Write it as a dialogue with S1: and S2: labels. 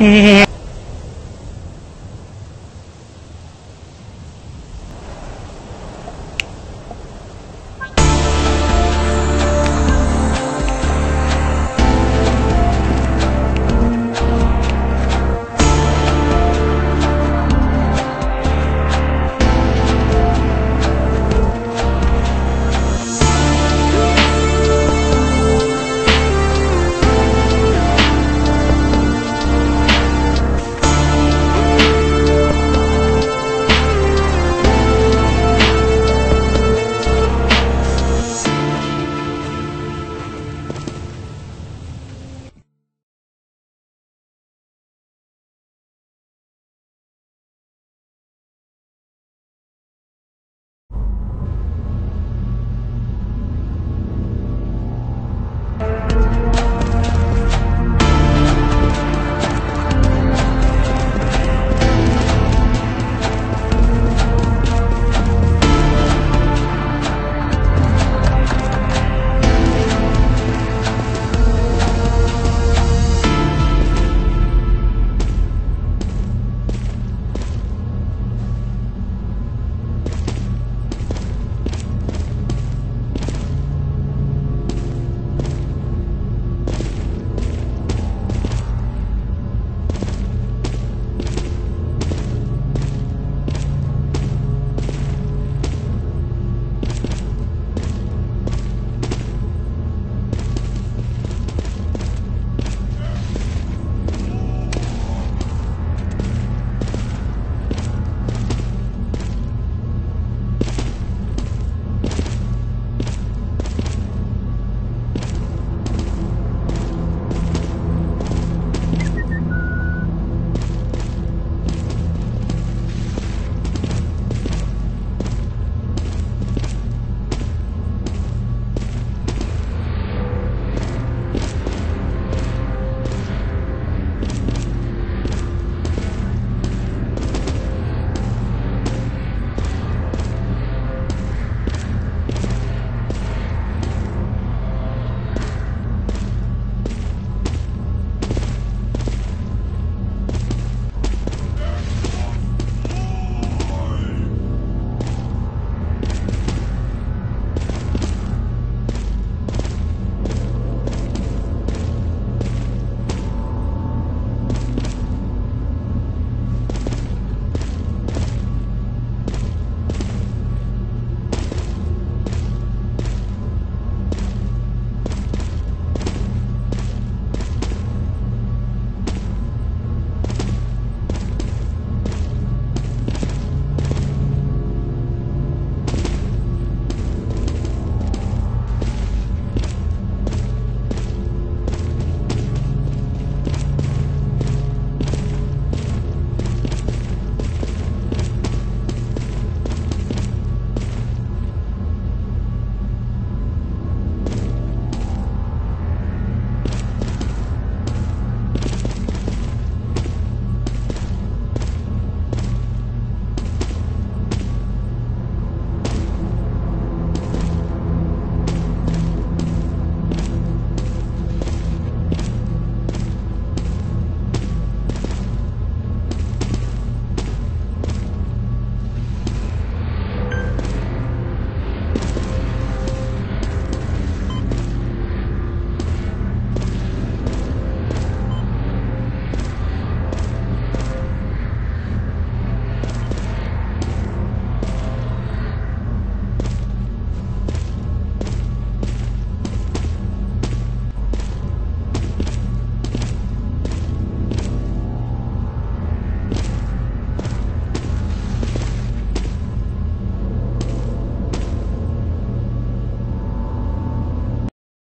S1: Yeah.